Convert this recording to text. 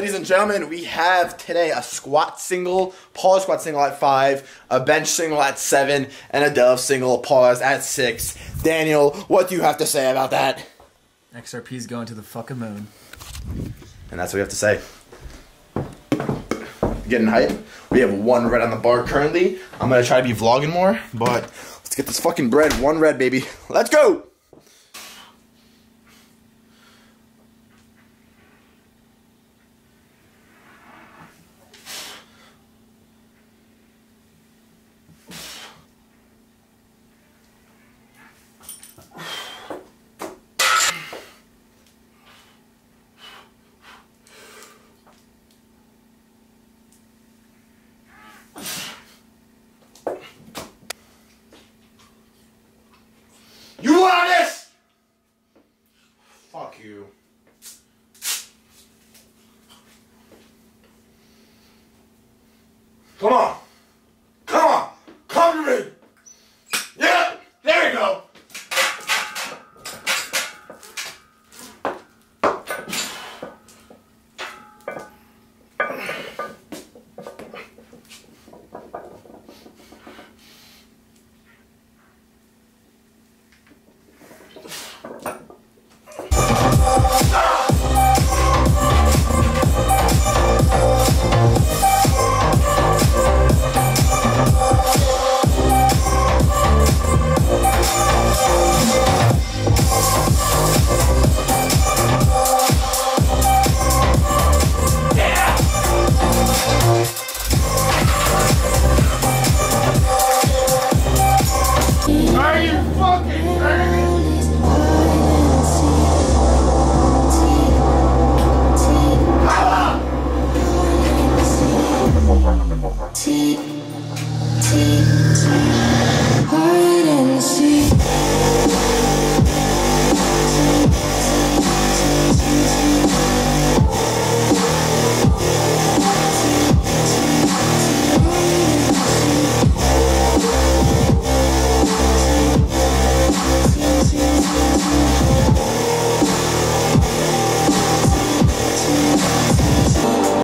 ladies and gentlemen, we have today a squat single, pause squat single at five, a bench single at seven, and a dove single pause at six. Daniel, what do you have to say about that? XRP's going to the fucking moon. And that's what we have to say. Getting hype. We have one red on the bar currently. I'm gonna try to be vlogging more, but let's get this fucking bread. One red, baby. Let's go! You want this? Fuck you. Come on. T T T.